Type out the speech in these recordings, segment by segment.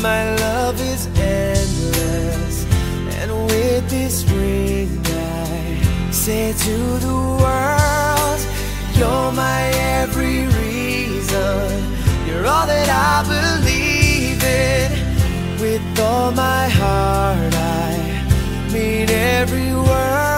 My love is endless. And with this ring, I say to the world, You're my every reason. You're all that I believe in. With all my heart, I mean every word.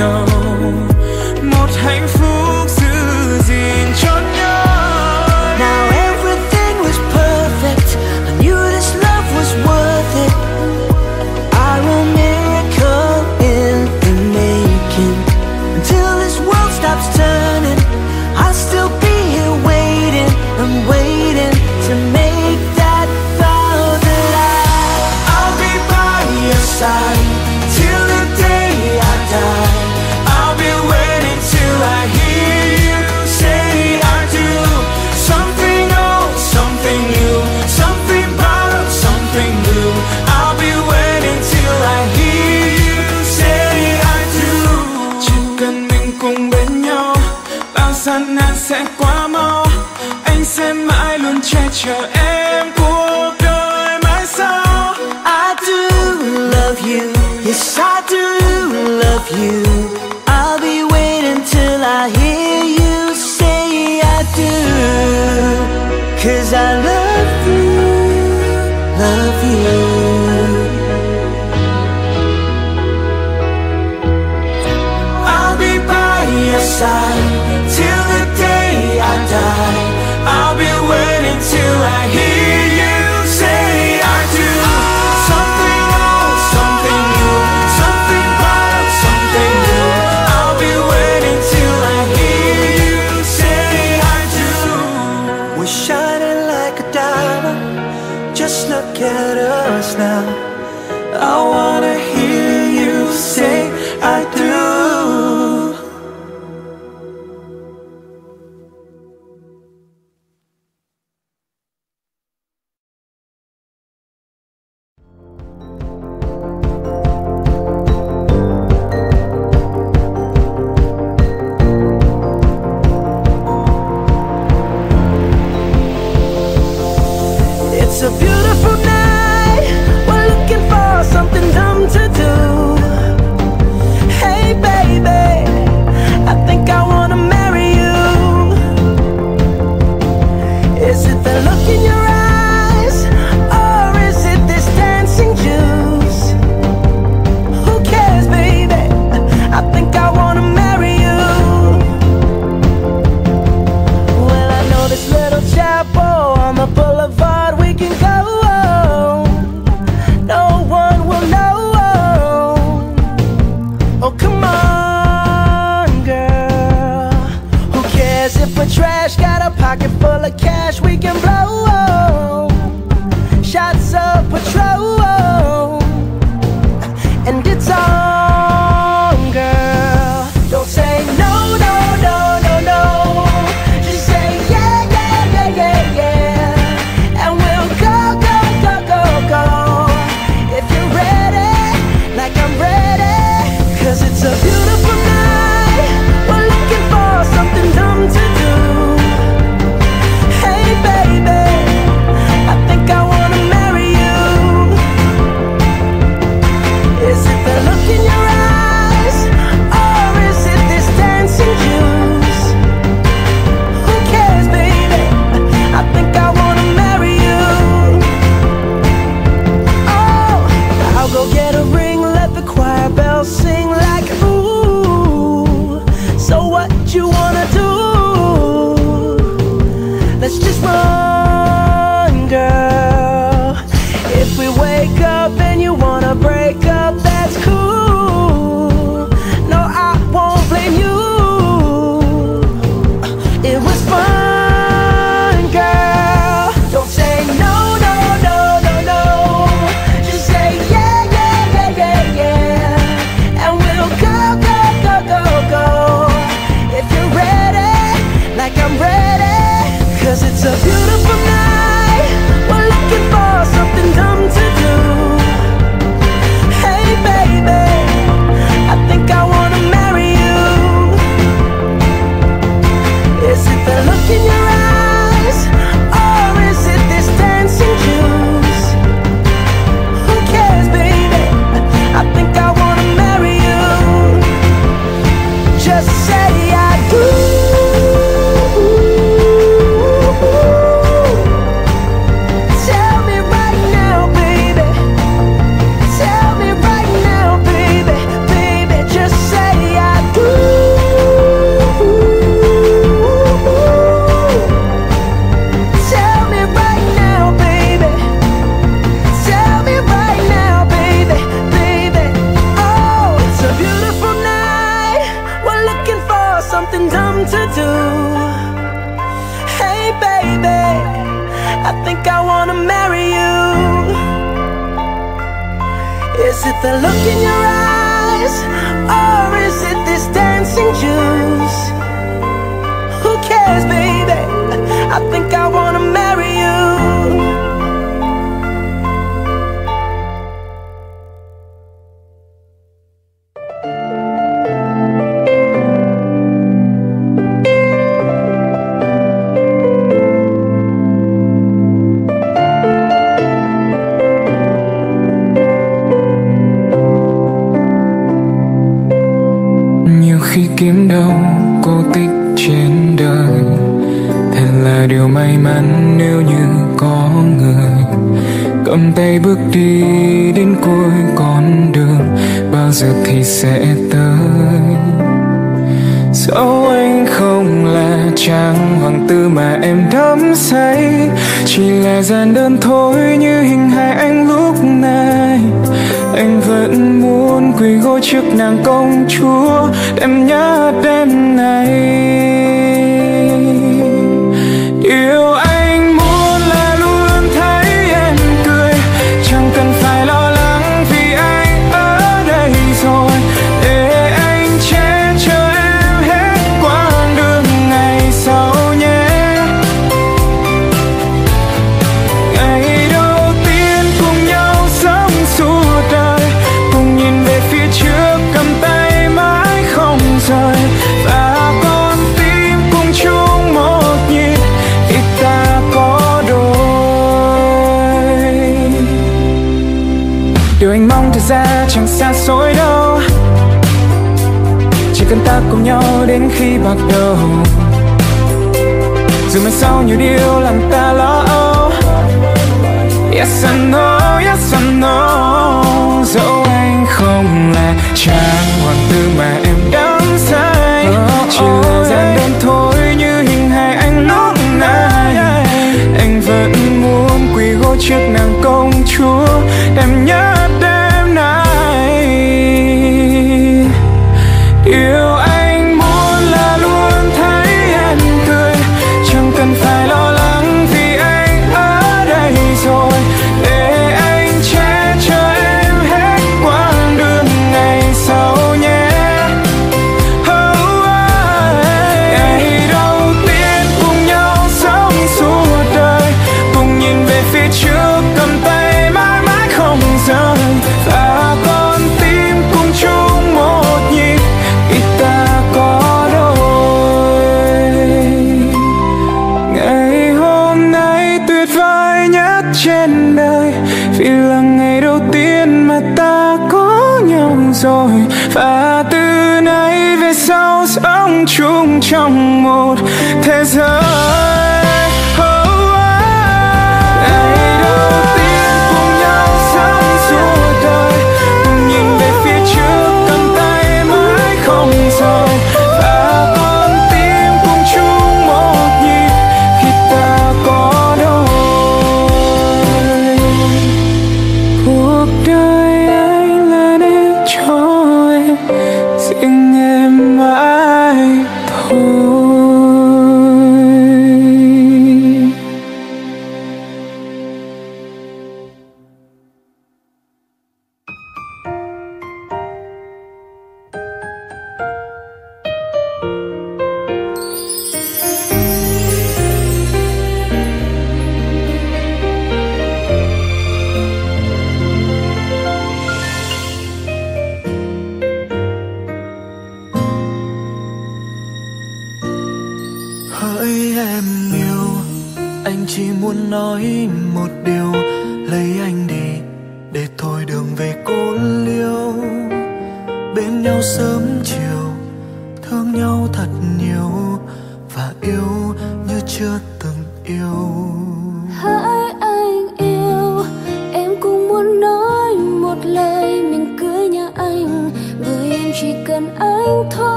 know. your now. I wanna kiếm đâu, cô tích trên đời. Thật là điều may mắn nếu như có người. Cầm tay bước đi đến cuối con đường, bao giờ thì sẽ tới. Dẫu anh không là trang hoàng tử mà em đắm say, chỉ là gian đơn thôi như hình hài anh lúc này anh vẫn muốn quỳ gối trước nàng công chúa đêm nhớ đêm này yêu trên đời. Vì là ngày đầu tiên mà ta có nhau rồi. Và từ nay về sau sống chung trong một thế giới. dream.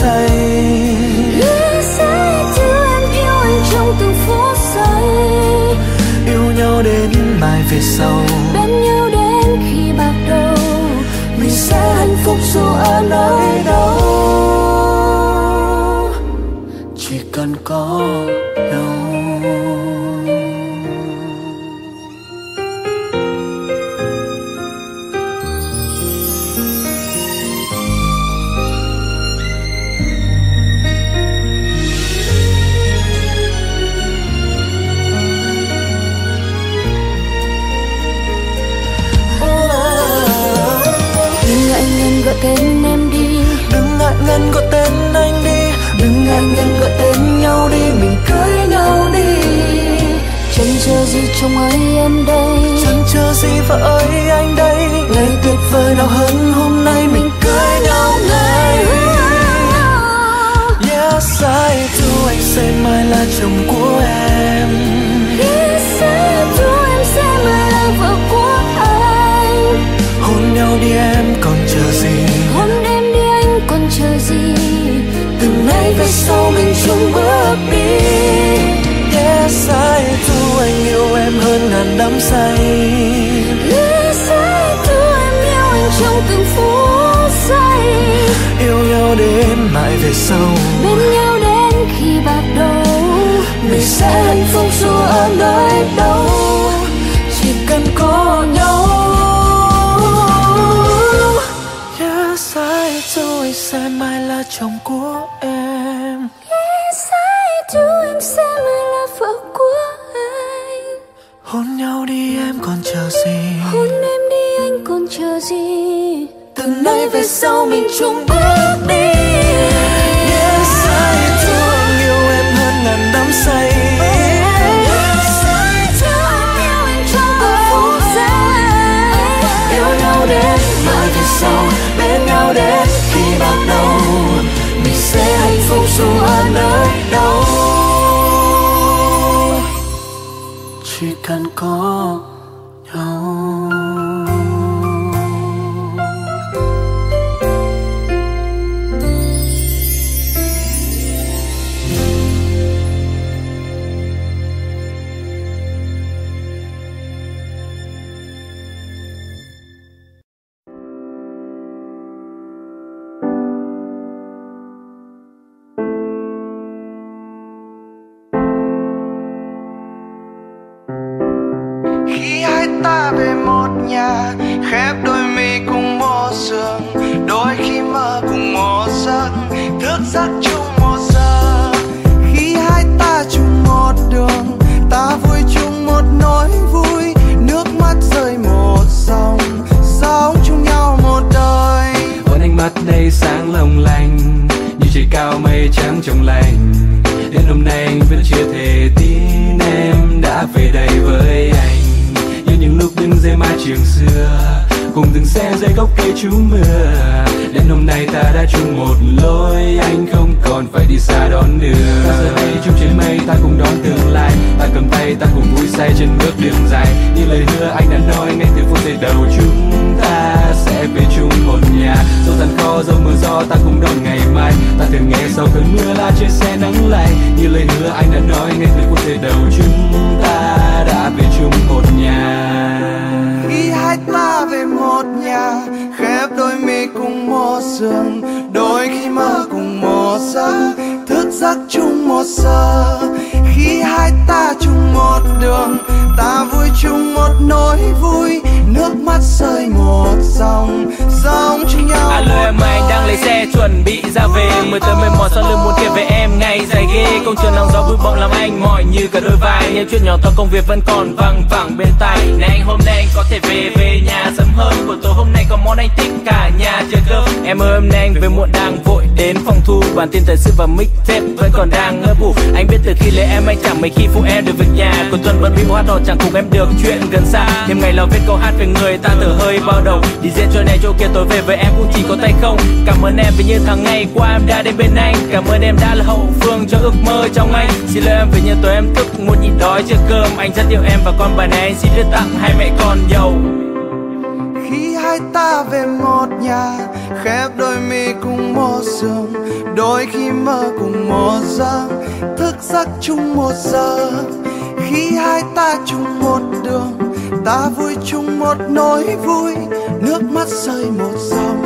say. Do em yêu anh trong từng phút giây. Yêu nhau đến mai về sau. Bên nhau đến khi bạc đầu. Mình sẽ hạnh phúc dù ở nơi đâu tên anh đi. Đừng ngại ngần gọi tên nhau đi mình cưới nhau đi. Chẳng chờ gì chồng ơi em đây. Chẳng chờ gì vợ ơi anh đây. Ngày tuyệt vời nào hơn hôm nay mình cưới nhau ngay. Yes I do anh sẽ mãi là chồng của em. Yes I do em sẽ mãi là vợ của anh. Hôn nhau đi em còn chờ gì về sau mình chung bước đi. Yes, I do, anh yêu em hơn ngàn đắm say. Yes, I do, em yêu anh trong từng phút giây. Yêu nhau đến mãi về sau. Bên nhau đến khi bạc đầu. Mình sẽ hạnh phúc dù ở nơi đâu. Chỉ cần có nhau. Yes, I do sẽ mai là chồng của em. Hôn nhau đi em còn chờ gì? Hôn em đi anh còn chờ gì? Từ nay về sau mình chung bước đi. Yes I do. Anh yêu em hơn ngàn đắm say chỉ cần có dây mai trường xưa. Cùng từng xe dây gốc cây trú mưa. Đến hôm nay ta đã chung một lối, Anh không còn phải đi xa đón đường Ta giờ đây chung trên mây, ta cùng đón tương lai. Ta cầm tay, ta cùng vui say trên bước đường dài. Như lời hứa anh đã nói, ngay từ phút giây đầu chúng ta sẽ về chung một nhà. Dẫu gian khó dẫu mưa gió, ta cùng đón ngày mai. Ta thường nghe sau cơn mưa là trên xe nắng lạnh như lời hứa anh đã nói, ngay từ phút giây đầu chúng ta đã về chung một nhà về một nhà, khép đôi mi cùng một giường đôi khi mơ cùng một giấc, thức giấc chung một giờ. Khi hai ta chung một đường, ta vui chung một nỗi vui. Nước mắt rơi một dòng dòng chuẩn bị ra về. Mười tới mười mỏi sau lưng muốn kể về em ngày dài ghê, công trường nắng gió bụi bặm làm anh. Mỏi như cả đôi vai. Những chuyện nhỏ to công việc vẫn còn văng vẳng bên tai. Này anh, hôm nay anh có thể về về nhà sớm hơn buổi tối. Hôm nay có món anh thích cả nhà chờ cơm. Em ơi, hôm nay anh về muộn đang vội đến phòng thu. Bản tin thời sự và mixtape vẫn còn đang ngỡ bù anh biết từ khi lấy em, anh chẳng mấy khi phụ em được việc nhà. Còn tuần vẫn bị hoa đỏ chẳng cùng em được chuyện gần xa. Thêm ngày lo viết câu hát về người ta thở hơi bao đầu. Đi diễn chỗ này chỗ kia, tối về với em cũng chỉ có tay không. Cảm ơn em vì như tháng ngày qua em đã đến bên anh. Cảm ơn em đã là hậu phương cho ước mơ trong anh. Xin lỗi em vì nhà tối em thức muốn nhịn đói chưa cơm. Anh rất yêu em và con bài này anh xin đưa tặng hai mẹ con giàu khi hai ta về một nhà, khép đôi mi cùng một giường đôi khi mơ cùng một giấc, thức giấc chung một giờ. Khi hai ta chung một đường, ta vui chung một nỗi vui. Nước mắt rơi một dòng